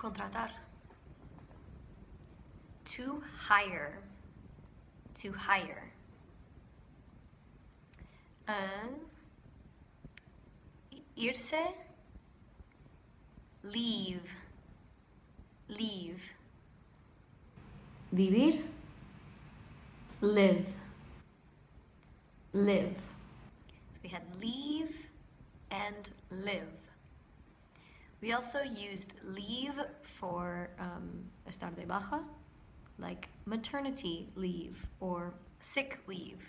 contratar. To hire. To hire. And irse, leave. Leave. Vivir. Live. Live. So we had leave and live. We also used leave for um, estar de baja, like maternity leave or sick leave.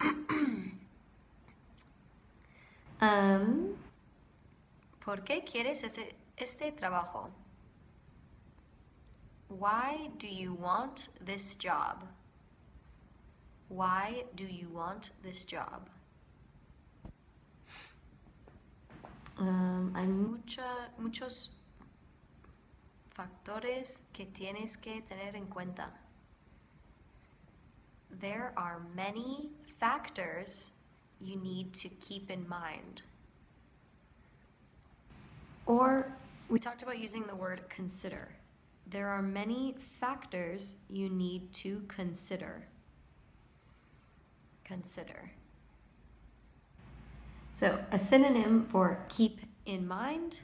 Um, ¿Por qué quieres ese, este trabajo? Why do you want this job? Why do you want this job? Um, hay Mucha, muchos factores que tienes que tener en cuenta. There are many factors you need to keep in mind. Or we talked about using the word consider. There are many factors you need to consider. Consider. So, a synonym for keep in mind,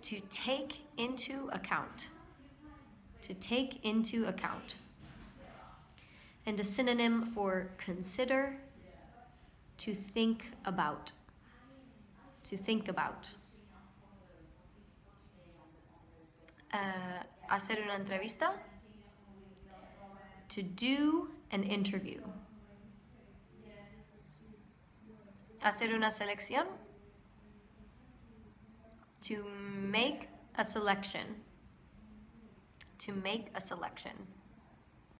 to take into account. To take into account. And a synonym for consider, to think about. To think about. Uh, hacer una entrevista. To do an interview. Hacer una selección. To make a selection. To make a selection.